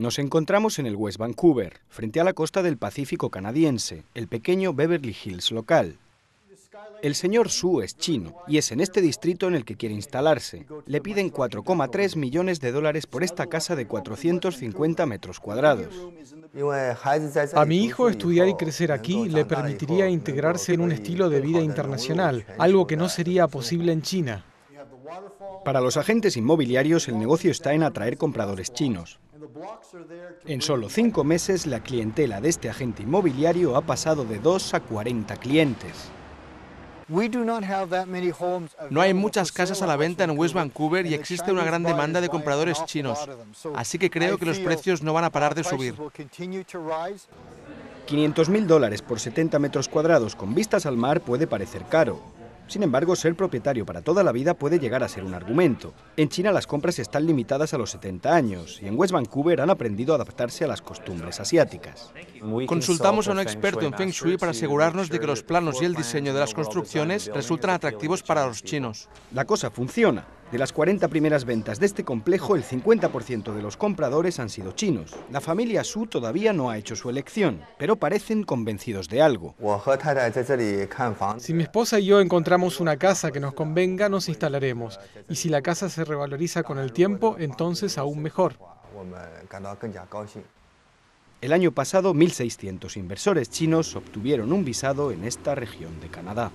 Nos encontramos en el West Vancouver, frente a la costa del Pacífico canadiense, el pequeño Beverly Hills local. El señor Su es chino y es en este distrito en el que quiere instalarse. Le piden 4,3 millones de dólares por esta casa de 450 metros cuadrados. A mi hijo estudiar y crecer aquí le permitiría integrarse en un estilo de vida internacional, algo que no sería posible en China. Para los agentes inmobiliarios el negocio está en atraer compradores chinos. En solo cinco meses la clientela de este agente inmobiliario ha pasado de 2 a 40 clientes. No hay muchas casas a la venta en West Vancouver y existe una gran demanda de compradores chinos, así que creo que los precios no van a parar de subir. 500.000 dólares por 70 metros cuadrados con vistas al mar puede parecer caro, sin embargo, ser propietario para toda la vida puede llegar a ser un argumento. En China las compras están limitadas a los 70 años y en West Vancouver han aprendido a adaptarse a las costumbres asiáticas. Consultamos a un experto en Feng Shui para asegurarnos de que los planos y el diseño de las construcciones resultan atractivos para los chinos. La cosa funciona. De las 40 primeras ventas de este complejo, el 50% de los compradores han sido chinos. La familia Su todavía no ha hecho su elección, pero parecen convencidos de algo. Si mi esposa y yo encontramos una casa que nos convenga, nos instalaremos. Y si la casa se revaloriza con el tiempo, entonces aún mejor. El año pasado, 1.600 inversores chinos obtuvieron un visado en esta región de Canadá.